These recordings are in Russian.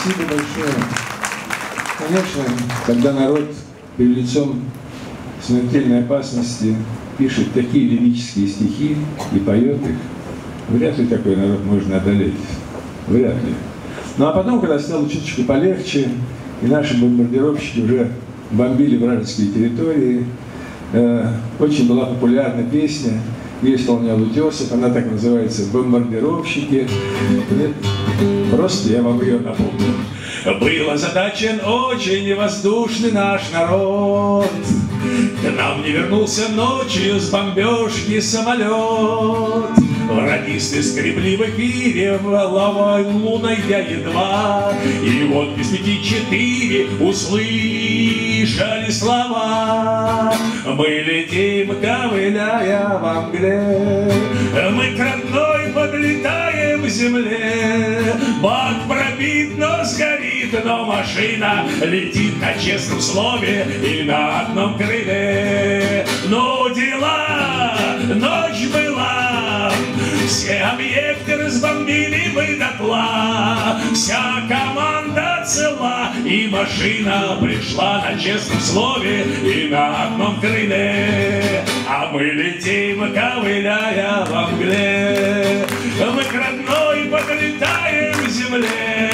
Спасибо большое. Конечно, когда народ перед лицом смертельной опасности пишет такие лирические стихи и поет их, вряд ли такой народ можно одолеть. Вряд ли. Ну а потом, когда стало чуточку полегче, и наши бомбардировщики уже бомбили вражеские территории, э, очень была популярна песня, ее исполнял Утесов, она так называется «Бомбардировщики». Просто я вам ее напомню. Был озадачен очень воздушный наш народ. К нам не вернулся ночью с бомбежки самолет. Радисты скребли в эфире, лавой луной я едва, И вот без пяти четыре услышали слова. Мы летим, ковыляя во мгле, Мы к родной подлетаем к земле. Бак пробит, но сгорит, но машина Летит на честном слове и на одном крыле. Ну, дела, ночь была, все объекты разбомбили мы дотла, Вся команда цела, и машина пришла на честном слове и на одном крыле. А мы летим, ковыляя во мгле, Мы к родной подлетаем земле.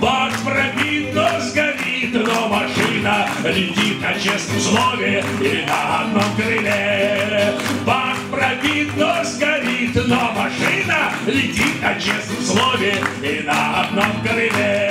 Бак пробит, но сгорит, но машина Летит на честном слове и на одном крыле. Бак пробит, но сгорит, но машина летит на честном слове и на одном крыле.